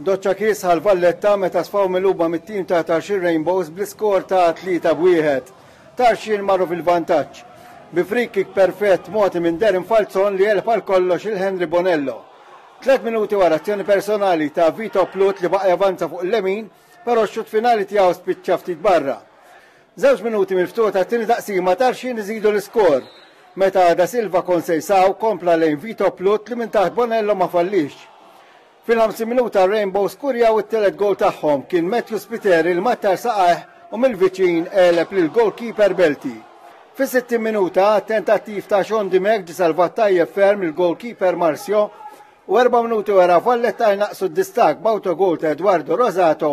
Doccia kiesħa l-Valletta meta sfaw milgħuba mit-tim ta' Tarxien Rainbows bl-iskor ta' 3 b'wieħed. Tarxien marru fil-vantaġġ bi free-kick perfett mogħti minn Darren Falzon li għeleb għal kollox lil Henry Bonello. Tliet minuti wara azzjoni personali ta' Vito Plut li baqa' javanza fuq il-lemin, però x-xutt finali tiegħu spiċċa ftit barra. Żewġ minuti mill-ftuħ tat-tieni taqsima ta' x'jien iżidu l-iskor. Meta Da Silva Conceiçao kompla lejn Vito Plut li minn taħt Bonello ma falliex. Fil-50 minuta r-Rainbows skurjaw it-telet goal tagħhom, kien Matthew Spiteri li mattar saqajh u mill-viċin għeleb lill-goalkeeper Belti. Fis-60 minuta, tentattiv ta' Sean Dimech ġie salvat tajjeb ferm mill-goalkeeper Marcio u erba' minuti wara Valletta jnaqqsu d-distakk b'awtogoal ta' Eduardo Rosato